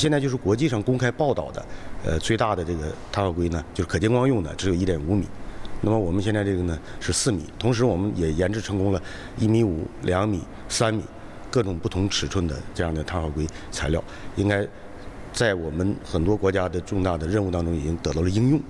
现在就是国际上公开报道的呃最大的这个碳化硅呢就是可见光用的只有一点五米。那么我们现在这个呢是四米，同时我们也研制成功了一米五、两米、三米各种不同尺寸的这样的碳化硅材料，应该在我们很多国家的重大的任务当中已经得到了应用。